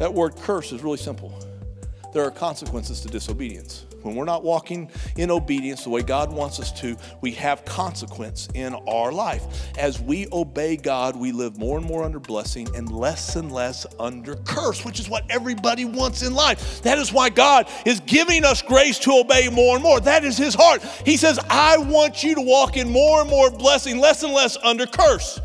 That word curse is really simple. There are consequences to disobedience. When we're not walking in obedience the way God wants us to, we have consequence in our life. As we obey God, we live more and more under blessing and less and less under curse, which is what everybody wants in life. That is why God is giving us grace to obey more and more. That is His heart. He says, I want you to walk in more and more blessing, less and less under curse.